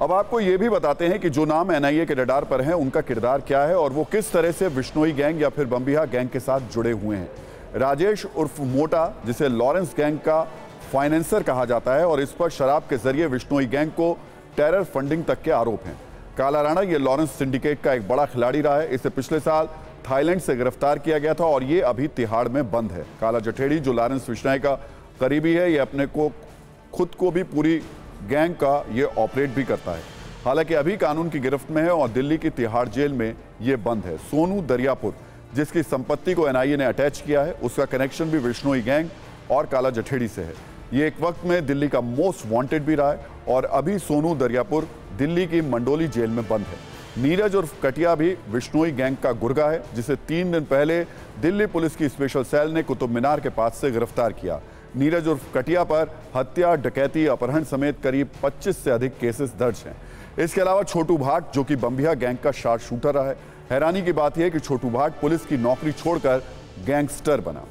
अब आपको ये भी बताते हैं कि जो नाम एनआईए के रडार पर हैं, उनका किरदार क्या है और वो किस तरह से विष्णोई गैंग या फिर बम्बिहा गैंग के साथ जुड़े हुए हैं। राजेश उर्फ़ मोटा, जिसे लॉरेंस गैंग का फाइनेंसर कहा जाता है और इस पर शराब के ज़रिए विष्णोई गैंग को टेरर फंडिंग तक के आरोप हैं। काला राणा, ये लॉरेंस सिंडिकेट का एक बड़ा खिलाड़ी रहा है। इसे पिछले साल थाईलैंड से गिरफ़्तार किया गया था और ये अभी तिहाड़ में बंद है। काला जठेड़ी, जो लॉरेंस विश्नोई का करीबी है, ये अपने को, खुद को भी पूरी गैंग का ये ऑपरेट भी करता है। हालाँकि अभी कानून की गिरफ्त में है और दिल्ली की तिहाड़ जेल में ये बंद है। सोनू दरियापुर, जिसकी संपत्ति को एनआईए ने अटैच किया है, उसका कनेक्शन भी विष्णोई गैंग और काला जठेड़ी से है। ये एक वक्त में दिल्ली का मोस्ट वांटेड भी रहा है और अभी सोनू दरियापुर दिल्ली की मंडोली जेल में बंद है। नीरज और कटिया भी विष्णोई गैंग का गुर्गा है, जिसे तीन दिन पहले दिल्ली पुलिस की स्पेशल सेल ने कुतुब मीनार के पास से गिरफ़्तार किया। नीरज उर्फ़ कटिया पर हत्या डकैती अपहरण समेत करीब 25 से अधिक केसेस दर्ज हैं। इसके अलावा छोटू भाट, जो कि बम्बिया गैंग का शार्ट शूटर रहा है, हैरानी की बात यह है कि छोटू भाट पुलिस की नौकरी छोड़कर गैंगस्टर बना।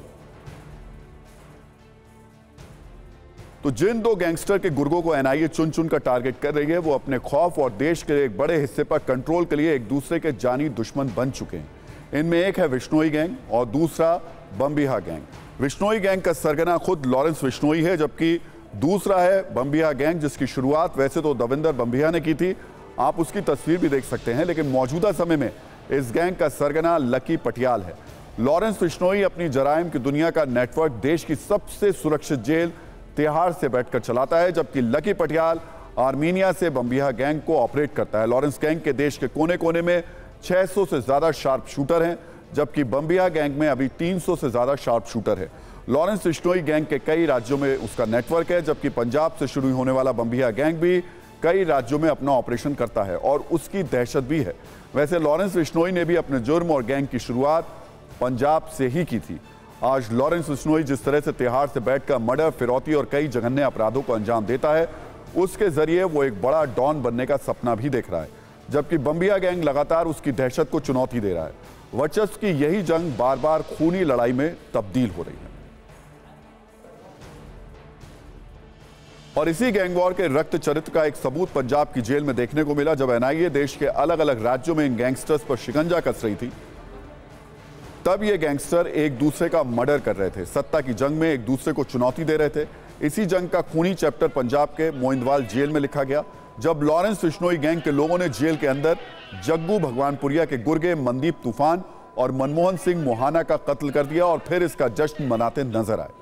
तो जिन दो गैंगस्टर के गुर्गों को एनआईए चुन चुन कर टारगेट कर रही है, वो अपने खौफ और देश के एक बड़े हिस्से पर कंट्रोल के लिए एक दूसरे के जानी दुश्मन बन चुके हैं। इनमें एक है विष्णोई गैंग और दूसरा बम्बिहा गैंग। विष्णोई गैंग का सरगना खुद लॉरेंस विश्नोई है, जबकि दूसरा है बम्बिया गैंग, जिसकी शुरुआत वैसे तो दविंदर बम्बिया ने की थी। आप उसकी तस्वीर भी देख सकते हैं, लेकिन मौजूदा समय में इस गैंग का सरगना लकी पटियाल है। लॉरेंस विष्णोई अपनी जराइम की दुनिया का नेटवर्क देश की सबसे सुरक्षित जेल तिहाड़ से बैठकर चलाता है, जबकि लकी पटियाल आर्मीनिया से बम्बिया गैंग को ऑपरेट करता है। लॉरेंस गैंग के देश के कोने कोने में 600 से ज़्यादा शार्प शूटर हैं जबकि बम्बिया गैंग में अभी 300 से ज़्यादा शार्प शूटर है। लॉरेंस बिश्नोई गैंग के कई राज्यों में उसका नेटवर्क है, जबकि पंजाब से शुरू होने वाला बम्बिया गैंग भी कई राज्यों में अपना ऑपरेशन करता है और उसकी दहशत भी है। वैसे लॉरेंस बिश्नोई ने भी अपने जुर्म और गैंग की शुरुआत पंजाब से ही की थी। आज लॉरेंस बिश्नोई जिस तरह से तिहाड़ से बैठकर मर्डर, फिरौती और कई जघन्य अपराधों को अंजाम देता है, उसके ज़रिए वो एक बड़ा डॉन बनने का सपना भी देख रहा है। जबकि बम्बिया गैंग लगातार उसकी दहशत को चुनौती दे रहा है। वर्चस्व की यही जंग बार बार खूनी लड़ाई में तब्दील हो रही है। और इसी गैंगवॉर के रक्त चरित्र का एक सबूत पंजाब की जेल में देखने को मिला, जब एनआईए देश के अलग अलग राज्यों में इन गैंगस्टर्स पर शिकंजा कस रही थी। तब ये गैंगस्टर एक दूसरे का मर्डर कर रहे थे। सत्ता की जंग में एक दूसरे को चुनौती दे रहे थे। इसी जंग का खूनी चैप्टर पंजाब के मोइंदवाल जेल में लिखा गया। जब लॉरेंस बिश्नोई गैंग के लोगों ने जेल के अंदर जग्गू भगवानपुरिया के गुर्गे मनदीप तूफ़ान और मनमोहन सिंह मोहाना का कत्ल कर दिया और फिर इसका जश्न मनाते नज़र आए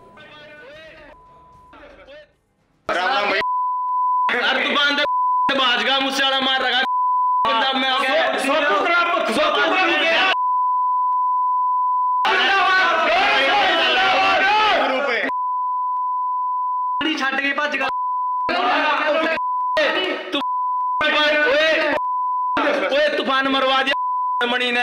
मार रखा மணின